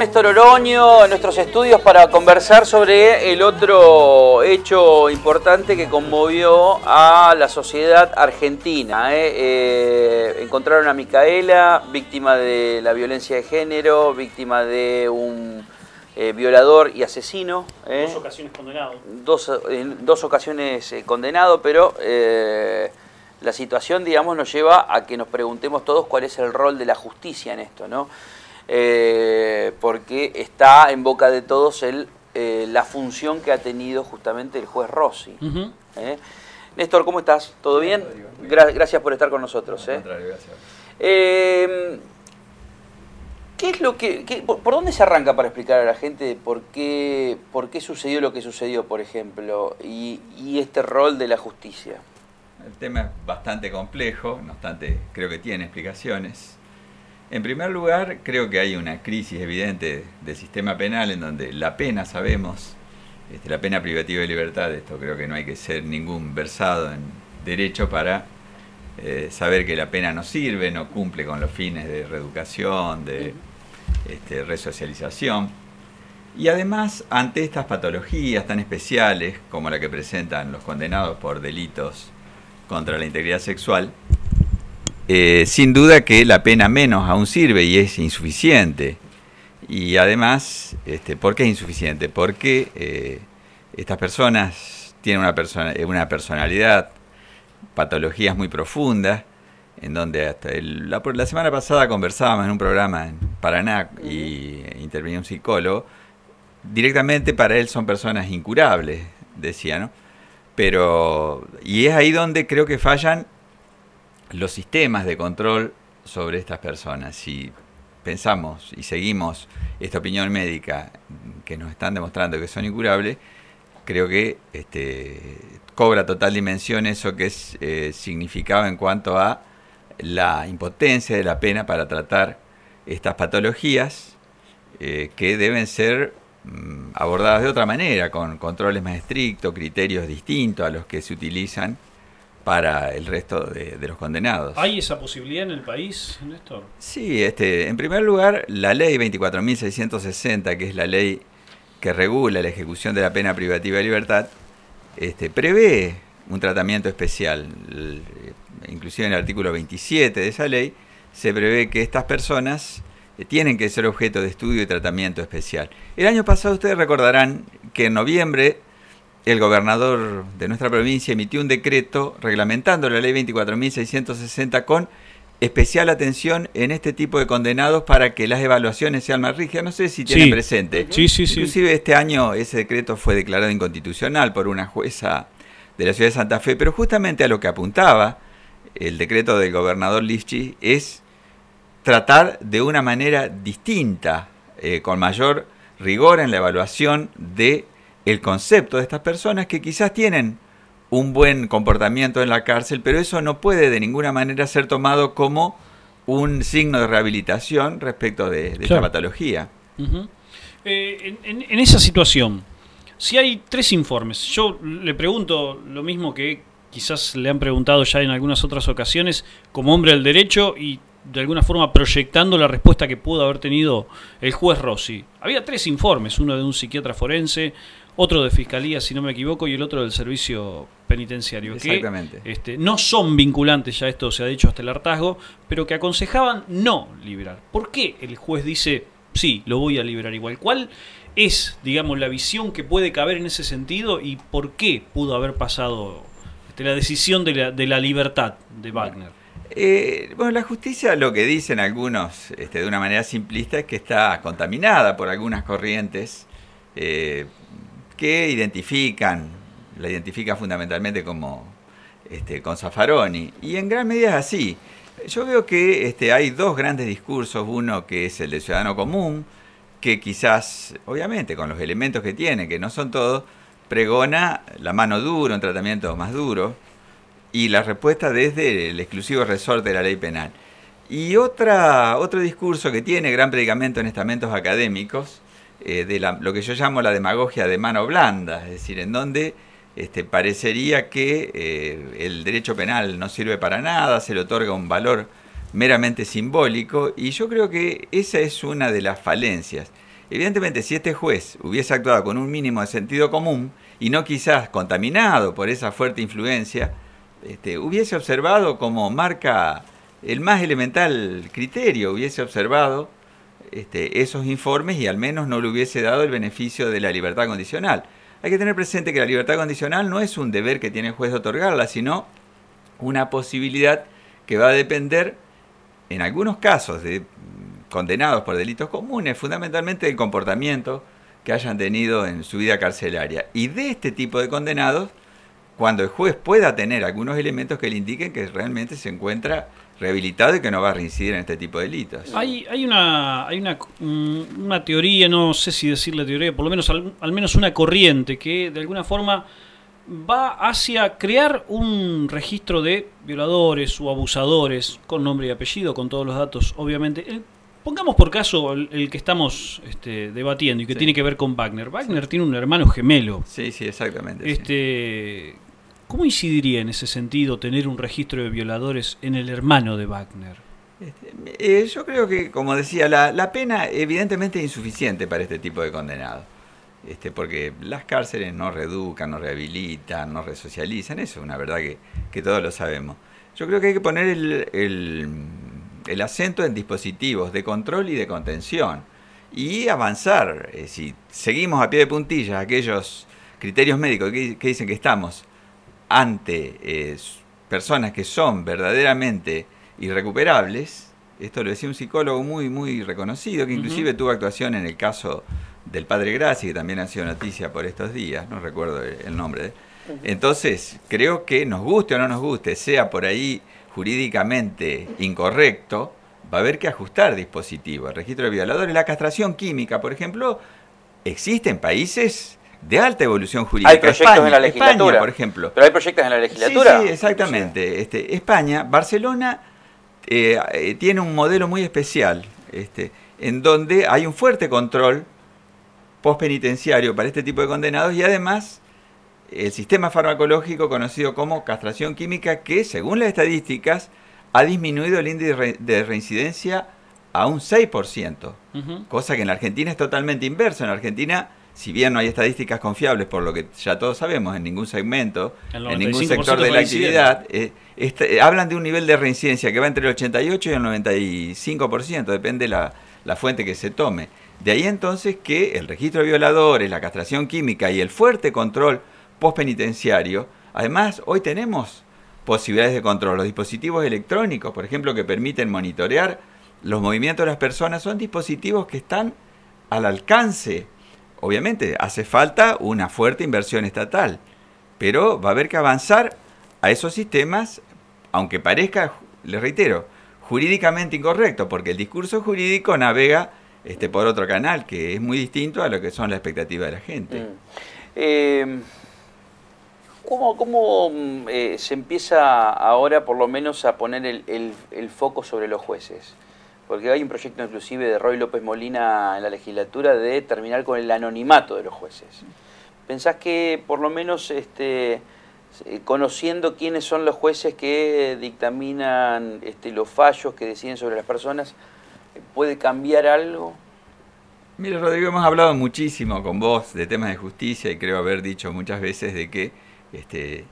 Néstor Oroño en nuestros estudios para conversar sobre el otro hecho importante que conmovió a la sociedad argentina. ¿eh? Eh, encontraron a Micaela, víctima de la violencia de género, víctima de un eh, violador y asesino. Dos ocasiones condenado. Dos, en dos ocasiones condenado, pero la situación, digamos, nos lleva a que nos preguntemos todos cuál es el rol de la justicia en esto, ¿no? Eh, porque está en boca de todos el, eh, la función que ha tenido justamente el juez Rossi. ¿eh? Néstor, ¿cómo estás? ¿Todo bien? gracias por estar con nosotros. ¿Qué es lo que, por, dónde se arranca para explicar a la gente por qué, por qué sucedió lo que sucedió, por ejemplo, y, y este rol de la justicia? El tema es bastante complejo, no obstante creo que tiene explicaciones. En primer lugar, creo que hay una crisis evidente del sistema penal en donde la pena, sabemos, este, la pena privativa de libertad, esto creo que no hay que ser ningún versado en derecho para eh, saber que la pena no sirve, no cumple con los fines de reeducación, de este, resocialización. Y además, ante estas patologías tan especiales como la que presentan los condenados por delitos contra la integridad sexual, eh, sin duda que la pena menos aún sirve y es insuficiente. Y además, este, ¿por qué es insuficiente? Porque eh, estas personas tienen una, persona, una personalidad, patologías muy profundas, en donde hasta la, la, semana pasada conversábamos en un programa en Paraná y intervenía un psicólogo, directamente para él son personas incurables, decía, ¿no? Pero, y es ahí donde creo que fallan los sistemas de control sobre estas personas. Si pensamos y seguimos esta opinión médica que nos están demostrando que son incurables, creo que este, cobra total dimensión eso que es, eh, significaba en cuanto a la impotencia de la pena para tratar estas patologías eh, que deben ser mm, abordadas de otra manera, con controles más estrictos, criterios distintos a los que se utilizan para el resto de, los condenados. ¿Hay esa posibilidad en el país, Néstor? Sí, este, en primer lugar, la ley 24.660, que es la ley que regula la ejecución de la pena privativa de libertad, este, prevé un tratamiento especial. Inclusive en el artículo 27 de esa ley se prevé que estas personas eh, tienen que ser objeto de estudio y tratamiento especial. El año pasado ustedes recordarán que en noviembre el gobernador de nuestra provincia emitió un decreto reglamentando la ley 24.660 con especial atención en este tipo de condenados para que las evaluaciones sean más rígidas. No sé si tienen presente. Sí, sí, sí. Inclusive este año ese decreto fue declarado inconstitucional por una jueza de la ciudad de Santa Fe, pero justamente a lo que apuntaba el decreto del gobernador Lifchi es tratar de una manera distinta, eh, con mayor rigor en la evaluación de el concepto de estas personas que quizás tienen un buen comportamiento en la cárcel, pero eso no puede de ninguna manera ser tomado como un signo de rehabilitación respecto de, esta patología. Eh, en, esa situación, si hay tres informes, yo le pregunto lo mismo que quizás le han preguntado ya en algunas otras ocasiones como hombre del derecho y de alguna forma proyectando la respuesta que pudo haber tenido el juez Rossi. Había tres informes, uno de un psiquiatra forense, otro de fiscalía, si no me equivoco, y el otro del servicio penitenciario. Exactamente. Que este, no son vinculantes, ya esto se ha dicho hasta el hartazgo, pero que aconsejaban no liberar. ¿Por qué el juez dice, sí, lo voy a liberar igual? ¿Cuál es, digamos, la visión que puede caber en ese sentido y por qué pudo haber pasado este, la decisión de la, de la libertad de Wagner? Eh, bueno, la justicia lo que dicen algunos este, de una manera simplista es que está contaminada por algunas corrientes eh, que identifican, la identifica fundamentalmente como este, con Zaffaroni. Y en gran medida es así. Yo veo que este, hay dos grandes discursos, uno que es el de ciudadano común, que quizás, obviamente, con los elementos que tiene, que no son todos, pregona la mano dura, un tratamiento más duro, y la respuesta desde el exclusivo resorte de la ley penal. Y otra, otro discurso que tiene gran predicamento en estamentos académicos, eh, de lo que yo llamo la demagogia de mano blanda, es decir, en donde este, parecería que eh, el derecho penal no sirve para nada, se le otorga un valor meramente simbólico, y yo creo que esa es una de las falencias. Evidentemente, si este juez hubiese actuado con un mínimo de sentido común y no quizás contaminado por esa fuerte influencia, este, hubiese observado como marca el más elemental criterio, hubiese observado este, esos informes y al menos no le hubiese dado el beneficio de la libertad condicional. Hay que tener presente que la libertad condicional no es un deber que tiene el juez de otorgarla, sino una posibilidad que va a depender, en algunos casos, de condenados por delitos comunes, fundamentalmente del comportamiento que hayan tenido en su vida carcelaria. Y de este tipo de condenados, cuando el juez pueda tener algunos elementos que le indiquen que realmente se encuentra rehabilitado y que no va a reincidir en este tipo de delitos. Hay, hay, una, hay una, mm, una teoría, no sé si decirle teoría, por lo menos al, al menos una corriente que de alguna forma va hacia crear un registro de violadores o abusadores con nombre y apellido, con todos los datos, obviamente. Eh, pongamos por caso el, que estamos este, debatiendo y que tiene que ver con Wagner. Wagner tiene un hermano gemelo. Sí, sí, exactamente. Este, ¿Cómo incidiría en ese sentido tener un registro de violadores en el hermano de Wagner? Este, eh, yo creo que, como decía, la, pena evidentemente es insuficiente para este tipo de condenados. Este, porque las cárceles no reeducan, no rehabilitan, no resocializan, eso es una verdad que, todos lo sabemos. Yo creo que hay que poner el, acento en dispositivos de control y de contención y avanzar. Eh, si seguimos a pie de puntillas aquellos criterios médicos que dicen que estamos ante eh, personas que son verdaderamente irrecuperables, esto lo decía un psicólogo muy, muy reconocido, que inclusive tuvo actuación en el caso del padre Graci, que también ha sido noticia por estos días, no recuerdo el nombre. Entonces, creo que nos guste o no nos guste, sea por ahí jurídicamente incorrecto, va a haber que ajustar dispositivos. El registro de violadores, la castración química, por ejemplo, existe en países de alta evolución jurídica. Hay proyectos en la legislatura. por ejemplo. Pero hay proyectos en la legislatura. Sí, exactamente. Este, España, Barcelona eh, eh, tiene un modelo muy especial, este, en donde hay un fuerte control postpenitenciario para este tipo de condenados y además el sistema farmacológico conocido como castración química que, según las estadísticas, ha disminuido el índice de reincidencia a un 6%, cosa que en la Argentina es totalmente inverso. En la Argentina si bien no hay estadísticas confiables, por lo que ya todos sabemos, en ningún segmento, en ningún sector de la actividad, eh, este, eh, hablan de un nivel de reincidencia que va entre el 88 y el 95%, depende la, la fuente que se tome. De ahí entonces que el registro de violadores, la castración química y el fuerte control postpenitenciario, además hoy tenemos posibilidades de control. Los dispositivos electrónicos, por ejemplo, que permiten monitorear los movimientos de las personas, son dispositivos que están al alcance Obviamente hace falta una fuerte inversión estatal, pero va a haber que avanzar a esos sistemas, aunque parezca, les reitero, jurídicamente incorrecto, porque el discurso jurídico navega este, por otro canal, que es muy distinto a lo que son las expectativas de la gente. Mm. Eh, ¿Cómo, eh, se empieza ahora por lo menos a poner el foco sobre los jueces? Porque hay un proyecto inclusive de Roy López Molina en la legislatura de terminar con el anonimato de los jueces. ¿Pensás que por lo menos este, eh, conociendo quiénes son los jueces que dictaminan este, los fallos que deciden sobre las personas, puede cambiar algo? Mira, Rodrigo, hemos hablado muchísimo con vos de temas de justicia y creo haber dicho muchas veces de que este,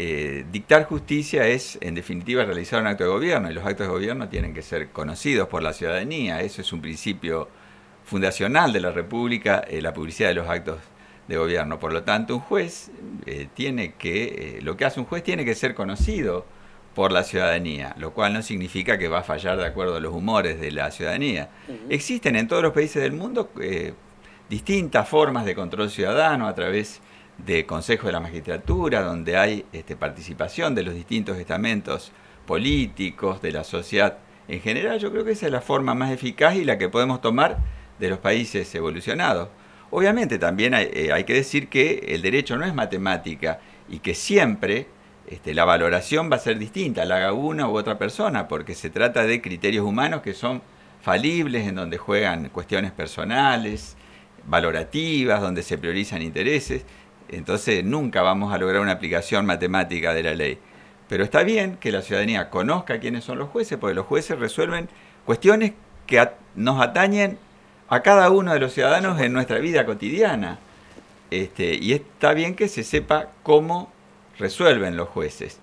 eh, dictar justicia es, en definitiva, realizar un acto de gobierno y los actos de gobierno tienen que ser conocidos por la ciudadanía. Eso es un principio fundacional de la República, eh, la publicidad de los actos de gobierno. Por lo tanto, un juez eh, tiene que, lo que hace un juez tiene que ser conocido por la ciudadanía, lo cual no significa que va a fallar de acuerdo a los humores de la ciudadanía. Existen en todos los países del mundo distintas formas de control ciudadano a través de Consejo de la Magistratura, donde hay este, participación de los distintos estamentos políticos, de la sociedad en general, yo creo que esa es la forma más eficaz y la que podemos tomar de los países evolucionados. Obviamente también hay, eh, que decir que el derecho no es matemática y que siempre este, la valoración va a ser distinta, la haga una u otra persona, porque se trata de criterios humanos que son falibles, en donde juegan cuestiones personales, valorativas, donde se priorizan intereses. Entonces nunca vamos a lograr una aplicación matemática de la ley. Pero está bien que la ciudadanía conozca quiénes son los jueces, porque los jueces resuelven cuestiones que nos atañen a cada uno de los ciudadanos en nuestra vida cotidiana. Este, y está bien que se sepa cómo resuelven los jueces.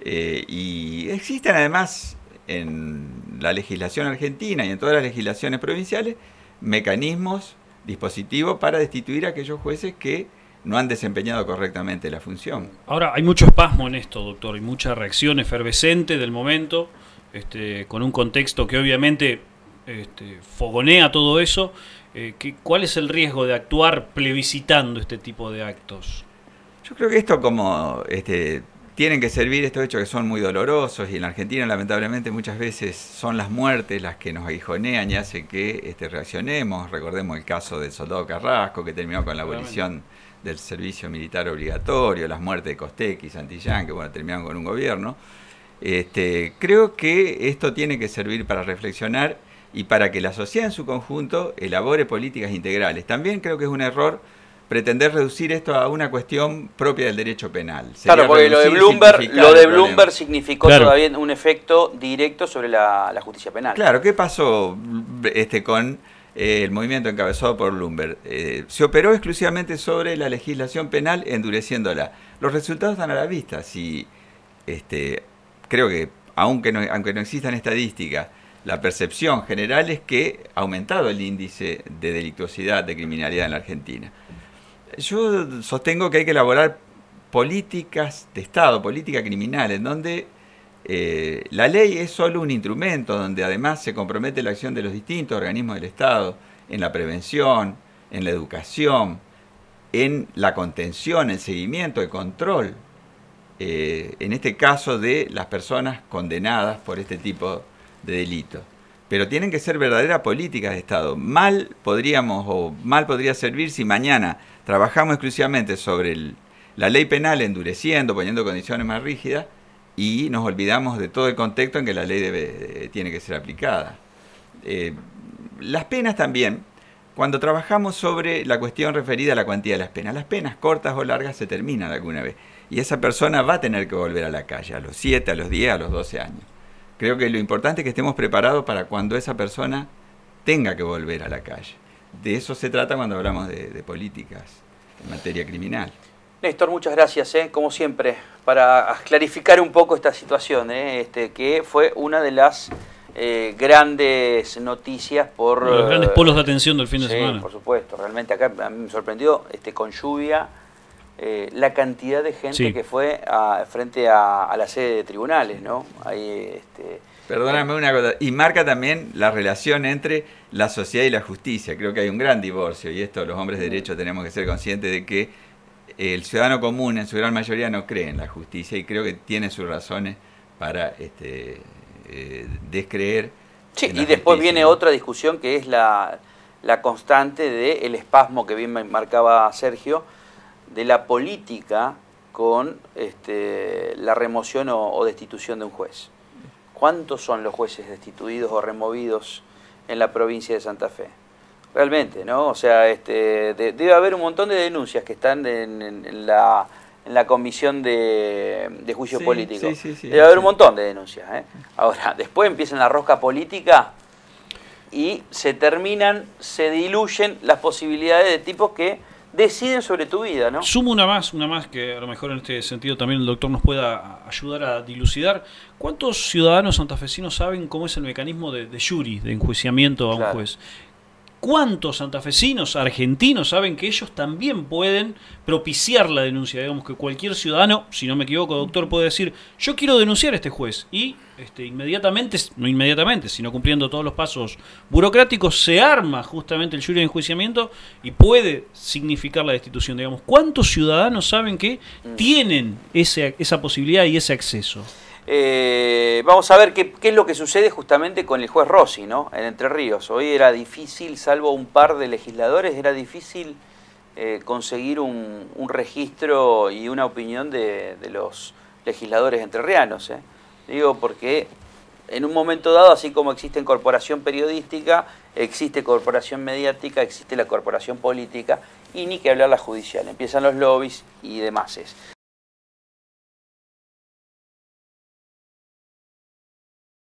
Eh, y existen además en la legislación argentina y en todas las legislaciones provinciales mecanismos, dispositivos para destituir a aquellos jueces que no han desempeñado correctamente la función. Ahora, hay mucho espasmo en esto, doctor, y mucha reacción efervescente del momento, este, con un contexto que obviamente este, fogonea todo eso. Eh, ¿Cuál es el riesgo de actuar plebiscitando este tipo de actos? Yo creo que esto como este, tienen que servir estos hechos que son muy dolorosos y en la Argentina lamentablemente muchas veces son las muertes las que nos aguijonean y hace que este, reaccionemos. Recordemos el caso del soldado Carrasco que terminó con la abolición del servicio militar obligatorio, las muertes de Costec y Santillán que bueno, terminaron con un gobierno. Este, creo que esto tiene que servir para reflexionar y para que la sociedad en su conjunto elabore políticas integrales. También creo que es un error pretender reducir esto a una cuestión propia del derecho penal. claro, porque lo de Bloomberg, lo de Bloomberg significó todavía un efecto directo sobre la, justicia penal. Claro, ¿qué pasó este, con eh, el movimiento encabezado por Bloomberg? Eh, se operó exclusivamente sobre la legislación penal endureciéndola. Los resultados están a la vista. Si, este, creo que, aunque no, aunque no existan estadísticas, la percepción general es que ha aumentado el índice de delictuosidad, de criminalidad en la Argentina. Yo sostengo que hay que elaborar políticas de Estado, política criminal, en donde eh, la ley es solo un instrumento, donde además se compromete la acción de los distintos organismos del Estado en la prevención, en la educación, en la contención, el seguimiento, el control, eh, en este caso de las personas condenadas por este tipo de delitos pero tienen que ser verdaderas políticas de Estado. Mal podríamos o mal podría servir si mañana trabajamos exclusivamente sobre la ley penal endureciendo, poniendo condiciones más rígidas y nos olvidamos de todo el contexto en que la ley debe, tiene que ser aplicada. Eh, las penas también, cuando trabajamos sobre la cuestión referida a la cuantía de las penas, las penas cortas o largas se terminan alguna vez y esa persona va a tener que volver a la calle a los 7, a los 10, a los 12 años. Creo que lo importante es que estemos preparados para cuando esa persona tenga que volver a la calle. De eso se trata cuando hablamos de, políticas en materia criminal. Néstor, muchas gracias, ¿eh? como siempre, para clarificar un poco esta situación, ¿eh? este, que fue una de las eh, grandes noticias por... Los grandes polos de atención del fin de semana. por supuesto, realmente acá a mí me sorprendió este, con lluvia eh, la cantidad de gente que fue frente a, la sede de tribunales, ¿no? Ahí, este, Perdóname una cosa, y marca también la relación entre la sociedad y la justicia. Creo que hay un gran divorcio y esto los hombres de derecho tenemos que ser conscientes de que el ciudadano común en su gran mayoría no cree en la justicia y creo que tiene sus razones para este, eh, descreer. Sí, y después viene otra discusión que es la, la constante del espasmo que bien marcaba Sergio, de la política con este, la remoción o, destitución de un juez. ¿Cuántos son los jueces destituidos o removidos en la provincia de Santa Fe? Realmente, ¿no? O sea, este, debe haber un montón de denuncias que están en, la, en la, comisión de, juicio político. debe haber un montón de denuncias. ¿eh? Ahora, después empiezan la rosca política y se terminan, se diluyen las posibilidades de tipos que deciden sobre tu vida, ¿no? Sumo una más, una más que a lo mejor en este sentido también el doctor nos pueda ayudar a dilucidar. ¿Cuántos ciudadanos santafesinos saben cómo es el mecanismo de, de jury, de enjuiciamiento a un juez? ¿Cuántos santafesinos argentinos saben que ellos también pueden propiciar la denuncia? Digamos que cualquier ciudadano, si no me equivoco, doctor, puede decir, yo quiero denunciar a este juez. Y este, inmediatamente, no inmediatamente, sino cumpliendo todos los pasos burocráticos, se arma justamente el jury de enjuiciamiento y puede significar la destitución. Digamos, ¿cuántos ciudadanos saben que mm. tienen ese, esa posibilidad y ese acceso? Eh, vamos a ver qué, es lo que sucede justamente con el juez Rossi, ¿no? En Entre Ríos. Hoy era difícil, salvo un par de legisladores, era difícil eh, conseguir un, registro y una opinión de, los legisladores entrerrianos. ¿eh? Digo, porque en un momento dado, así como existe corporación periodística, existe corporación mediática, existe la corporación política y ni que hablar la judicial. Empiezan los lobbies y demás.